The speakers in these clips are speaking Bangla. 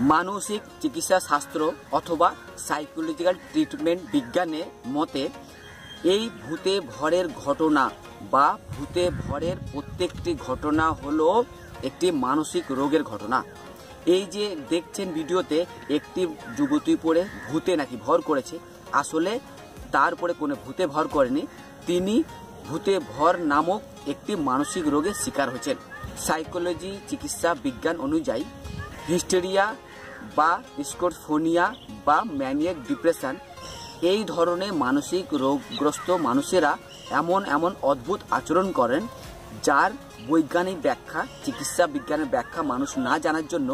মানসিক চিকিৎসা শাস্ত্র অথবা সাইকোলজিক্যাল ট্রিটমেন্ট বিজ্ঞানে মতে, এই ভূতে ভরের ঘটনা বা ভূতে ভরের প্রত্যেকটি ঘটনা হলো একটি মানসিক রোগের ঘটনা। এই যে দেখছেন ভিডিওতে, একটি যুবতী পড়ে ভূতে নাকি ভর করেছে, আসলে তারপরে কোনো ভূতে ভর করেনি, তিনি ভূতে ভর নামক একটি মানসিক রোগের শিকার হয়েছেন। সাইকোলজি চিকিৎসা, বিজ্ঞান অনুযায়ী, হিস্টেরিয়া বা স্কোরফোনিয়া বা ম্যানিয়াক ডিপ্রেশন, এই ধরনের মানসিক রোগগ্রস্ত মানুষেরা এমন এমন অদ্ভুত আচরণ করেন যার বৈজ্ঞানিক ব্যাখ্যা, চিকিৎসা বিজ্ঞানের ব্যাখ্যা মানুষ না জানার জন্য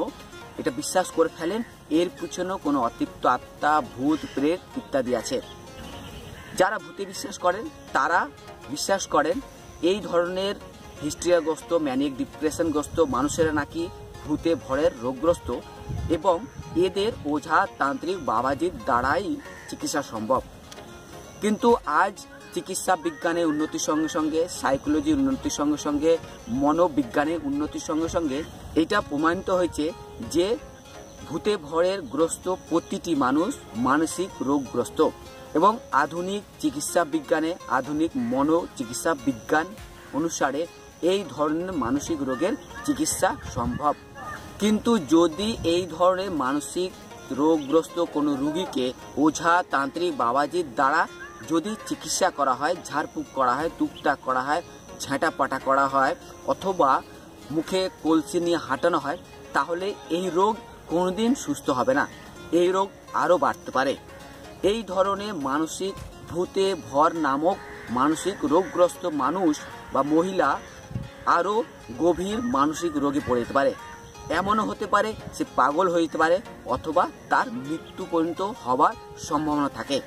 এটা বিশ্বাস করে ফেলেন। এর পিছনেও কোনো অতৃপ্ত আত্মা, ভূত, প্রেত ইত্যাদি আছে। যারা ভূতে বিশ্বাস করেন, তারা বিশ্বাস করেন, এই ধরনের হিস্ট্রিয়াগ্রস্ত ম্যানিক ডিপ্রেশনগ্রস্ত মানুষেরা নাকি ভূতে ভরের রোগগ্রস্ত এবং এদের ওঝা তান্ত্রিক বাবাজির দ্বারাই চিকিৎসা সম্ভব। কিন্তু আজ চিকিৎসা বিজ্ঞানের উন্নতির সঙ্গে সঙ্গে, সাইকোলজির উন্নতির সঙ্গে সঙ্গে, মনোবিজ্ঞানের উন্নতির সঙ্গে সঙ্গে এটা প্রমাণিত হয়েছে যে ভূতে ভরের গ্রস্ত প্রতিটি মানুষ মানসিক রোগগ্রস্ত এবং আধুনিক চিকিৎসা বিজ্ঞানে, আধুনিক মনো চিকিৎসা বিজ্ঞান অনুসারে এই ধরনের মানসিক রোগের চিকিৎসা সম্ভব। কিন্তু যদি এই ধরনের মানসিক রোগগ্রস্ত কোনো রুগীকে ওঝা তান্ত্রিক বাবাজির দ্বারা যদি চিকিৎসা করা হয়, ঝাড়ফুঁক করা হয়, টুকটাক করা হয় ঝাঁটা পাটা করা হয়, অথবা মুখে কলসি নিয়ে হাঁটানো হয়, তাহলে এই রোগ কোনোদিন সুস্থ হবে না। এই রোগ আরও বাড়তে পারে। এই ধরনের মানসিক ভূতে ভর নামক মানসিক রোগগ্রস্ত মানুষ বা মহিলা আরও গভীর মানসিক রোগে পড়ে যেতে পারে। এমনও হতে পারে সে পাগল যেতে পারে অথবা তার মৃত্যু পর্যন্ত হওয়ার সম্ভাবনা থাকে।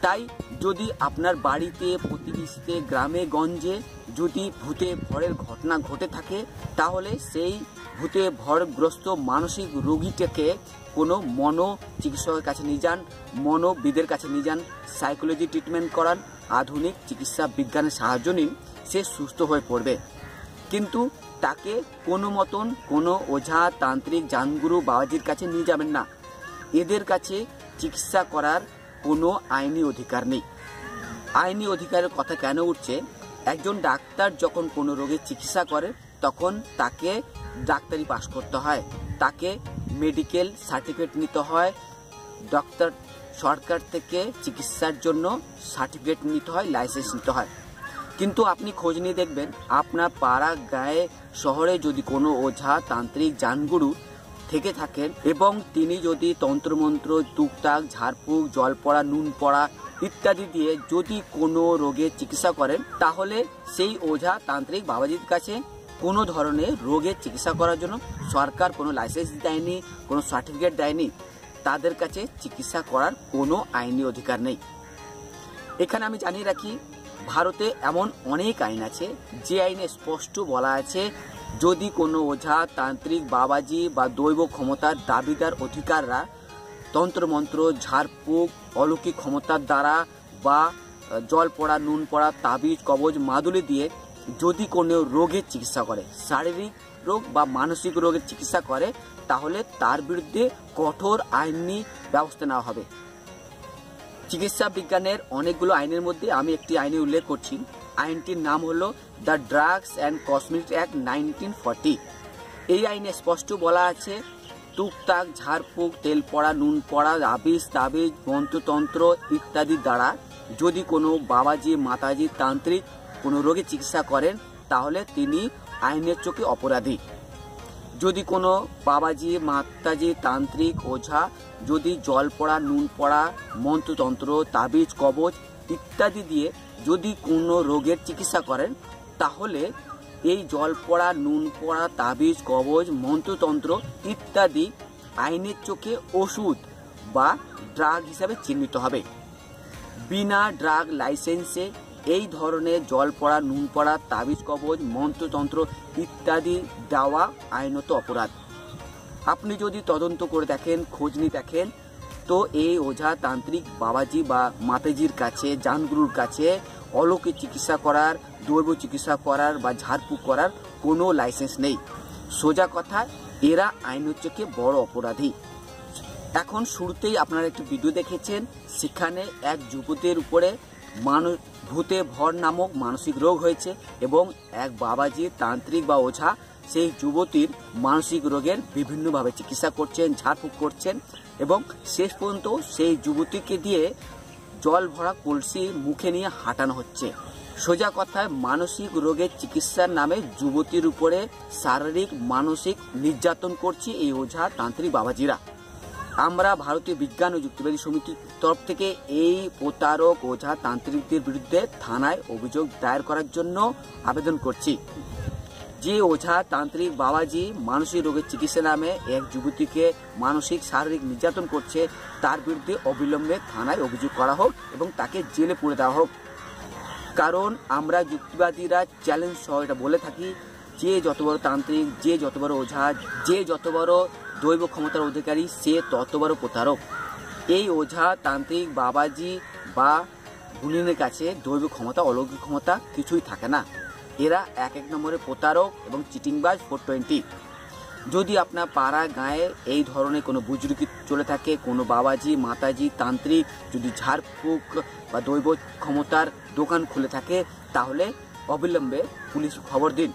তাই যদি আপনার বাড়িতে, প্রতিবেশীতে, গ্রামে, গঞ্জে যদি ভূতে ভরের ঘটনা ঘটে থাকে, তাহলে সেই ভূতে ভরগ্রস্ত মানসিক রোগীটাকে কোনো মনো চিকিৎসকের কাছে নিয়ে যান, মনোবিদের কাছে নিয়ে যান, সাইকোলজি ট্রিটমেন্ট করান, আধুনিক চিকিৎসা বিজ্ঞানের সাহায্য নিন, সে সুস্থ হয়ে পড়বে। কিন্তু তাকে কোনো মতন কোনো ওঝা তান্ত্রিক জানগুরু বাবাজির কাছে নিয়ে যাবেন না। এদের কাছে চিকিৎসা করার কোনো আইনি অধিকার নেই। আইনি অধিকারের কথা কেন উঠছে? একজন ডাক্তার যখন কোনো রোগের চিকিৎসা করে, তখন তাকে ডাক্তারি পাশ করতে হয়। তাকে মেডিকেল সার্টিফিকেট নিতে হয়। ডক্টর সরকার থেকে চিকিৎসার জন্য সার্টিফিকেট নিতে হয়, লাইসেন্স নিতে হয়। কিন্তু আপনি খোঁজ নিয়ে দেখবেন, আপনার পাড়া গায়ে শহরে যদি কোনো ওঝা তান্ত্রিক জানগুরু থেকে থাকেন এবং তিনি যদি তন্ত্রমন্ত্র টুকটাক ঝাড়ফুঁক জল পড়া নুন পড়া ইত্যাদি দিয়ে যদি কোনো রোগের চিকিৎসা করেন, তাহলে সেই ওঝা তান্ত্রিক বাবাজির কাছে কোনো ধরনের রোগের চিকিৎসা করার জন্য সরকার কোনো লাইসেন্স দেয়নি, কোনো সার্টিফিকেট দেয়নি। তাদের কাছে চিকিৎসা করার কোনো আইনি অধিকার নেই। এখানে আমি জানিয়ে রাখি ভারতে এমন অনেক আইন আছে, যে আইনে স্পষ্ট বলা আছে, যদি কোনো ওঝা, তান্ত্রিক, বাবাজি বা দৈব ক্ষমতার দাবিদার অধিকাররা তন্ত্রমন্ত্র, ঝাড়ফুঁক, অলৌকিক ক্ষমতার দ্বারা বা জল পড়া, নুন পড়া, তাবিজ, কবজ, মাদুলি দিয়ে যদি কোনো রোগের চিকিৎসা করে, শারীরিক রোগ বা মানসিক রোগের চিকিৎসা করে, তাহলে তার বিরুদ্ধে কঠোর আইনি ব্যবস্থা নেওয়া হবে। চিকিৎসা বিজ্ঞানের অনেকগুলো আইনের মধ্যে আমি একটি আইনে উল্লেখ করছি। আইনটির নাম হলো the drugs and cosmetic act nineteen forty. এই আইনে স্পষ্ট বলা আছে, টুকটাক ঝাড়ফুঁক তেল পড়া নুন পড়া আবিজ তাবিজ মন্ত্রতন্ত্র ইত্যাদি দ্বারা যদি কোনো বাবাজি, মাতাজি তান্ত্রিক কোনো রোগী চিকিৎসা করেন, তাহলে তিনি আইনের চোখে অপরাধী। যদি কোনো বাবাজি, মাতাজি, তান্ত্রিক, ওঝা, যদি জল পড়া, নুন পড়া, মন্ত্রতন্ত্র, তাবিজ, কবচ ইত্যাদি দিয়ে যদি কোনো রোগের চিকিৎসা করেন, তাহলে এই জল পড়া, নুন পড়া, তাবিজ কবজ মন্ত্রতন্ত্র ইত্যাদি আইনের চোখে ওষুধ বা ড্রাগ হিসাবে চিহ্নিত হবে। বিনা ড্রাগ লাইসেন্সে এই ধরনের জল পড়া, নুন পড়া, তাবিজ, কবজ, মন্ত্রতন্ত্র ইত্যাদি দেওয়া আইনত অপরাধ। আপনি যদি তদন্ত করে দেখেন, খোঁজ নিয়ে দেখেন, তো এই ওঝা তান্ত্রিক বাবাজি বা মাতেজির কাছে, জানগুরুর কাছে অলৌকিক চিকিৎসা করার, দৈব চিকিৎসা করার বা ঝাড়ফুঁক করার কোনো লাইসেন্স নেই। সোজা কথা, এরা আইনের চোখে বড় অপরাধী। এখন শুরুতেই আপনারা একটি ভিডিও দেখেছেন, সেখানে এক যুবতীর উপরে মানুষ ভূতে ভর নামক মানসিক রোগ হয়েছে এবং এক বাবাজি তান্ত্রিক বা ওঝা সেই যুবতীর মানসিক রোগের বিভিন্নভাবে চিকিৎসা করছেন, ঝাড়ফুঁক করছেন এবং শেষ পর্যন্ত সেই যুবতীকে দিয়ে জল ভরা কলসি মুখে নিয়ে হাঁটানো হচ্ছে। সোজা কথায় মানসিক রোগের চিকিৎসার নামে যুবতীর উপরে শারীরিক, মানসিক নির্যাতন করছে এই ওঝা তান্ত্রিক বাবাজিরা। আমরা ভারতীয় বিজ্ঞান ও যুক্তিবাদী সমিতির তরফ থেকে এই প্রতারক ওঝা তান্ত্রিকদের বিরুদ্ধে থানায় অভিযোগ দায়ের করার জন্য আবেদন করছি। যে ওঝা তান্ত্রিক বাবাজি মানসিক রোগের চিকিৎসা নামে এক যুবতীকে মানসিক শারীরিক নির্যাতন করছে। তার বিরুদ্ধে অবিলম্বে থানায় অভিযোগ করা হোক এবং তাকে জেলে পুরে দেওয়া হোক। কারণ আমরা যুক্তিবাদীরা চ্যালেঞ্জ সহ এটা বলে থাকি যে যত বড় তান্ত্রিক, যে যত বড় ওঝা যে যত বড় দৈব ক্ষমতার অধিকারী, সে তত বড় প্রতারক। এই ওঝা তান্ত্রিক বাবাজি বা গুণিনের কাছে দৈব ক্ষমতা, অলৌকিক ক্ষমতা কিছুই থাকে না। এরা এক এক নম্বরে প্রতারক এবং চিটিংবাজ ফোর টোয়েন্টি। যদি আপনার পাড়া গায়ে এই ধরনের কোনো বুজরুকি চলে থাকে, কোনো বাবাজি, মাতাজি, তান্ত্রিক যদি ঝাড়ফুঁক বা দৈব ক্ষমতার দোকান খুলে থাকে, তাহলে অবিলম্বে পুলিশ খবর দিন।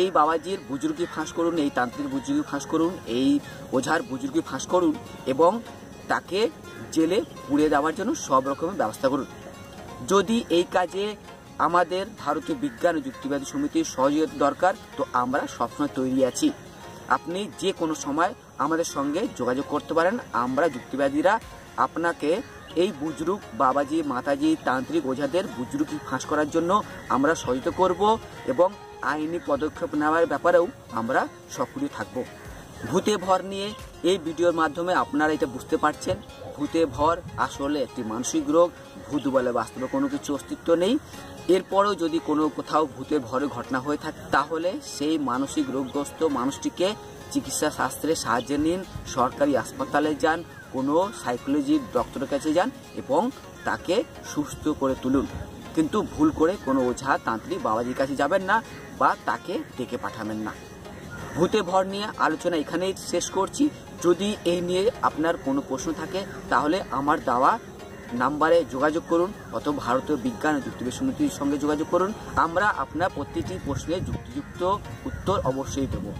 এই বাবাজির বুজুর্গি ফাঁস করুন, এই তান্ত্রিক বুজুর্গি ফাঁস করুন, এই ওঝার বুজুর্গি ফাঁস করুন এবং তাকে জেলে পুড়ে দেওয়ার জন্য সব রকমের ব্যবস্থা করুন। যদি এই কাজে আমাদের ভারতীয় বিজ্ঞান ও যুক্তিবাদী সমিতির সহযোগিতা দরকার, তো আমরা সবসময় তৈরি আছি। আপনি যে কোনো সময় আমাদের সঙ্গে যোগাযোগ করতে পারেন, আমরা যুক্তিবাদীরা আপনাকে এই বুজরুক বাবাজি, মাতাজি, তান্ত্রিক ওঝাদের বুজরুকি ফাঁস করার জন্য আমরা সহিত করব এবং আইনি পদক্ষেপ নেওয়ার ব্যাপারেও আমরা সক্রিয় থাকব। ভূতে ভর নিয়ে এই ভিডিওর মাধ্যমে আপনারা এটা বুঝতে পারছেন। ভূতে ভর আসলে একটি মানসিক রোগ, ভূত বলে বাস্তবে কোনো কিছু অস্তিত্ব নেই। এরপরেও যদি কোনো কোথাও ভূতের ভরে ঘটনা হয়ে থাকে, তাহলে সেই মানসিক রোগগ্রস্ত মানুষটিকে চিকিৎসা শাস্ত্রে সাহায্য নিন, সরকারি হাসপাতালে যান কোনো সাইকোলজির ডক্টরের কাছে যান এবং তাকে সুস্থ করে তুলুন। কিন্তু ভুল করে কোনো ওঝা তান্ত্রিক বাবাজির কাছে যাবেন না বা তাকে ডেকে পাঠাবেন না। ভূতে ভর নিয়ে আলোচনা এখানেই শেষ করছি। যদি এই নিয়ে আপনার কোনো প্রশ্ন থাকে, তাহলে আমার দেওয়া নাম্বারে যোগাযোগ করুন অথবা ভারতীয় বিজ্ঞান ও যুক্তিবিদ সমিতির সঙ্গে যোগাযোগ করুন। আমরা আপনার প্রতিটি প্রশ্নের যুক্তিযুক্ত উত্তর অবশ্যই দেবো।